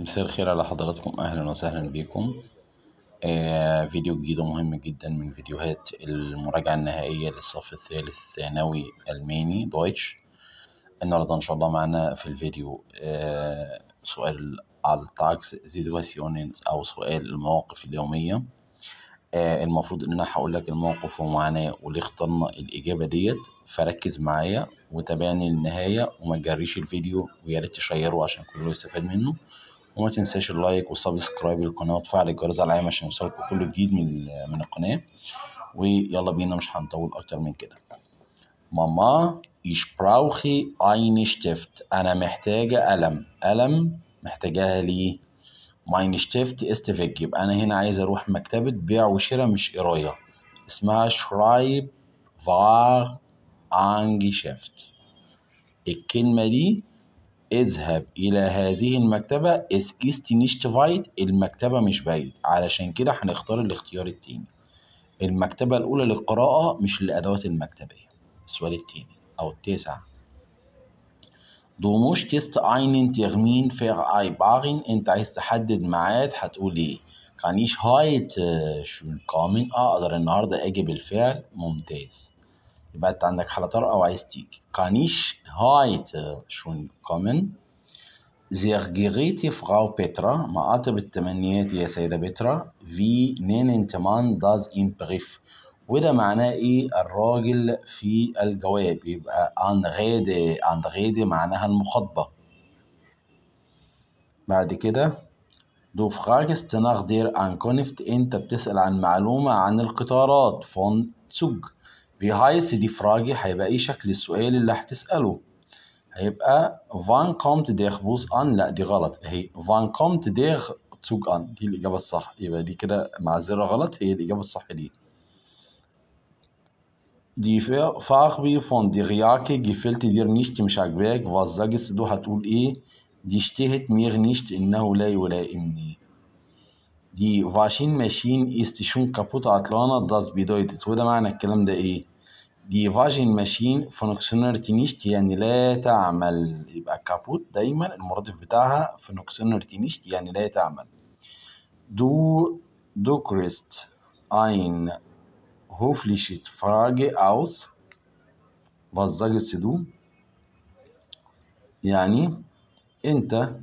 مساء الخير على حضراتكم. أهلا وسهلا بكم. آه فيديو جديد ومهم جدا من فيديوهات المراجعة النهائية للصف الثالث ثانوي ألماني Deutsch. النهاردة إن شاء الله معنا في الفيديو آه سؤال على Alltagssituationen أو سؤال المواقف اليومية. آه المفروض إن أنا هقول لك الموقف ومعناه وليه اخترنا الإجابة ديت. فركز معايا وتابعني للنهاية وما تجريش الفيديو ويا ريت تشيره عشان كله يستفاد منه. وما تنساش ال like وال subscribe للقناة وتفعل الجرس على العام عشان يوصلكوا كل جديد من من القناة. ويلا بينا مش هنطول أكتر من كده. ماما ich brauche eine Stift أنا محتاجة قلم. قلم محتاجاها ليه؟ meine Stift ist يبقى أنا هنا عايز أروح مكتبة بيع وشراء مش قراية. اسمها Schreibwarengeschäft الكلمة دي اذهب إلى هذه المكتبة. Es ist المكتبة مش بعيد. علشان كده هنختار الاختيار التاني. المكتبة الأولى للقراءة مش للأدوات المكتبية. السؤال التاني أو التاسع. Du möchtest einen Termin vereinbaren. أنت عايز تحدد ميعاد. هتقول إيه؟ kann ich heute schon kommen أقدر النهاردة أجي بالفعل ممتاز. يبقى انت عندك حالة طارئة وعايز تيجي. kann ich heute schon kommen sehr geehrte Frau Petra مع أطيب التمنيات يا سيدة بترا wie nennt man das im Brief وده معناه إيه؟ الراجل في الجواب. يبقى anrede anrede معناها المخاطبة. بعد كده Du fragst nach der Ankunft أنت بتسأل عن معلومة عن القطارات. von Zug Wie heißt die Frage هيبقى إيه شكل السؤال اللي هتسأله هيبقى Wann kommt der Bus an لا دي غلط. اهي Wann kommt der Zug an. دي الإجابة الصح. يبقى دي كده معذرة غلط. هي الإجابة الصح دي. die Farbe von der Jacke gefällt dir nicht مش عاجباك. sagst du هتقول إيه؟ die steht mir nicht إنه لا يلائمني die Waschmaschine ist schon kaputt عطلانة das bedeutet وده معنى الكلام ده إيه die Waschmaschine funktioniert nicht يعني لا تعمل يبقى kaputt دايما المرادف بتاعها funktioniert nicht يعني لا تعمل du drückst ein höfliche Frage aus was sagst du يعني انت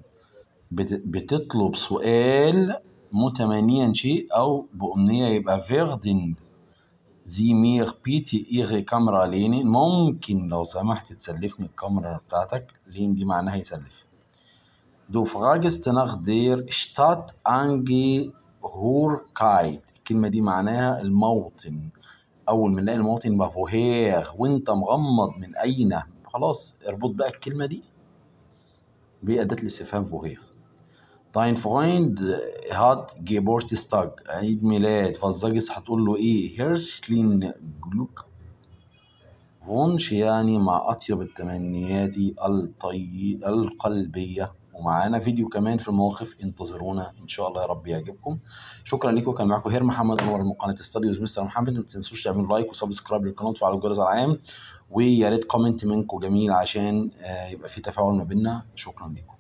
بتطلب سؤال متمنيا شيء أو بأمنية يبقى würden Sie mir bitte Ihre Kamera leihen ممكن لو سمحت تسلفني الكاميرا بتاعتك. leihen دي معناها يسلف. du fragst nach der Staatsangehörigkeit الكلمة دي معناها الموطن. أول ما نلاقي الموطن يبقى woher. وأنت مغمض من أين خلاص اربط بقى الكلمة دي بأداة الاستفهام woher. Dein Freund hat Geburtstag عيد ميلاد. فالزاجس هتقول له إيه؟ Herzlichen Glückwunsch يعني مع أطيب التمنيات الطي... القلبية. ومعانا فيديو كمان في المواقف. انتظرونا. إن شاء الله يا رب يعجبكم. شكرا لكم كان معاكم Herr محمد أنور من قناة استوديوز مستر محمد ما تنسوش تعملوا like و subscribe للقناة. وتفعلوا الجرس العام. ويا ريت comment منكم جميل عشان يبقى في تفاعل ما بيننا. شكرا لكم